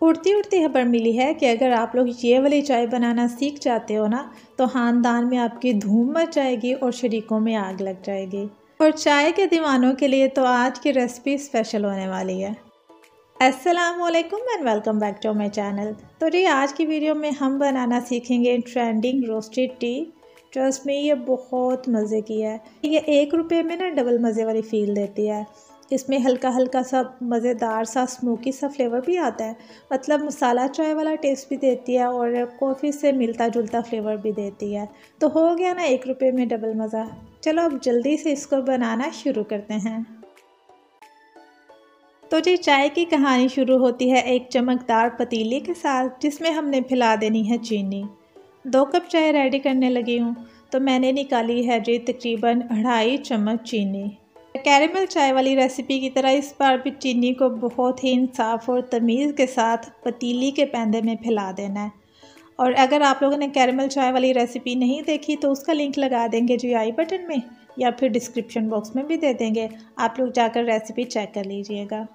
उड़ती उड़ती खबर मिली है कि अगर आप लोग ये वाली चाय बनाना सीख जाते हो ना तो ख़ानदान में आपकी धूम मच जाएगी और शरीकों में आग लग जाएगी। और चाय के दीवानों के लिए तो आज की रेसिपी स्पेशल होने वाली है। Aslam and welcome back to my channel. तो जी, आज की वीडियो में हम बनाना सीखेंगे ट्रेंडिंग रोस्टेड टी। ट्रस्ट में, ये बहुत मज़े की है। ये एक रुपये में ना डबल मज़े वाली फील देती है। इसमें हल्का हल्का सा मज़ेदार सा स्मोकी सा फ्लेवर भी आता है। मतलब मसाला चाय वाला टेस्ट भी देती है और कॉफ़ी से मिलता जुलता फ्लेवर भी देती है। तो हो गया ना एक रुपये में डबल मज़ा। चलो अब जल्दी से इसको बनाना शुरू करते हैं। तो जी, चाय की कहानी शुरू होती है एक चमकदार पतीले के साथ, जिसमें हमने फिला देनी है चीनी। दो कप चाय रेडी करने लगी हूँ तो मैंने निकाली है जी तकरीबन अढ़ाई चम्मच चीनी। कैरेमल चाय वाली रेसिपी की तरह इस बार भी चीनी को बहुत ही इंसाफ और तमीज़ के साथ पतीली के पैंदे में फैला देना है। और अगर आप लोगों ने कैरेमल चाय वाली रेसिपी नहीं देखी तो उसका लिंक लगा देंगे जी आई बटन में, या फिर डिस्क्रिप्शन बॉक्स में भी दे देंगे। आप लोग जाकर रेसिपी चेक कर लीजिएगा।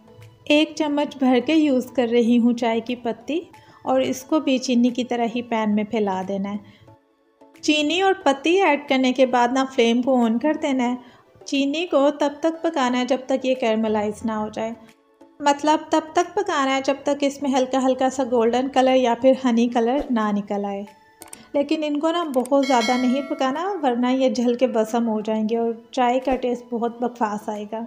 एक चम्मच भर के यूज़ कर रही हूँ चाय की पत्ती, और इसको भी चीनी की तरह ही पैन में फैला देना है। चीनी और पत्ती ऐड करने के बाद ना फ्लेम को ऑन कर देना है चीनी को तब तक पकाना है जब तक ये कैरमलाइज ना हो जाए। मतलब तब तक पकाना है जब तक इसमें हल्का हल्का सा गोल्डन कलर या फिर हनी कलर ना निकल आए। लेकिन इनको ना बहुत ज़्यादा नहीं पकाना, वरना ये जल के बसम हो जाएँगे और चाय का टेस्ट बहुत बकवास आएगा।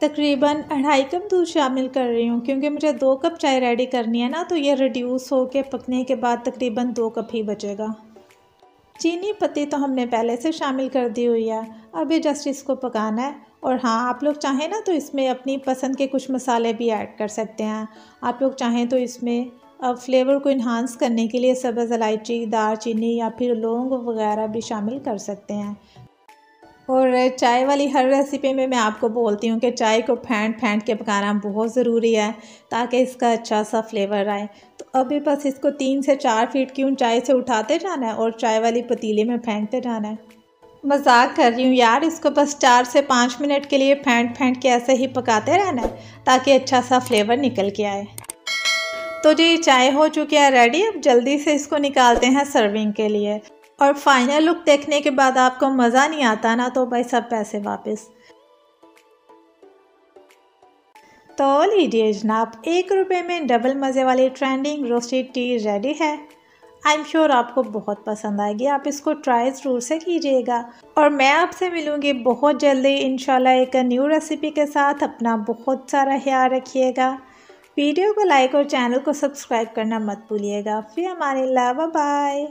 तकरीबन अढ़ाई कप दूध शामिल कर रही हूँ, क्योंकि मुझे दो कप चाय रेडी करनी है ना तो ये रिड्यूस हो के पकने के बाद तकरीबन दो कप ही बचेगा। चीनी पत्ती तो हमने पहले से शामिल कर दी हुई है। अभी जस्ट इसको पकाना है। और हाँ आप लोग चाहें ना तो इसमें अपनी पसंद के कुछ मसाले भी ऐड कर सकते हैं। आप लोग चाहें तो इसमें फ्लेवर को इन्हांस करने के लिए सब्ज़, इलायची, दार, चीनी या फिर लौंग वगैरह भी शामिल कर सकते हैं। और चाय वाली हर रेसिपी में मैं आपको बोलती हूँ कि चाय को फेंट फेंट के पकाना बहुत ज़रूरी है, ताकि इसका अच्छा सा फ्लेवर आए। अभी बस इसको तीन से चार फीट की ऊंचाई से उठाते जाना है और चाय वाली पतीले में फेंकते जाना है। मज़ाक कर रही हूँ यार, इसको बस चार से पाँच मिनट के लिए फेंट फेंट के ऐसे ही पकाते रहना है, ताकि अच्छा सा फ्लेवर निकल के आए। तो जी, चाय हो चुकी है रेडी अब जल्दी से इसको निकालते हैं सर्विंग के लिए। और फाइनल लुक देखने के बाद आपको मज़ा नहीं आता ना तो भाई सब पैसे वापस। तो लीजिए जनाब। एक रुपये में डबल मज़े वाली ट्रेंडिंग रोस्टेड टी रेडी है। आई एम श्योर आपको बहुत पसंद आएगी। आप इसको ट्राई ज़रूर से कीजिएगा। और मैं आपसे मिलूँगी बहुत जल्दी। इन एक न्यू रेसिपी के साथ अपना बहुत सारा ख्याल रखिएगा। वीडियो को लाइक और चैनल को सब्सक्राइब करना मत भूलिएगा। फिर हमारे अलावा बाय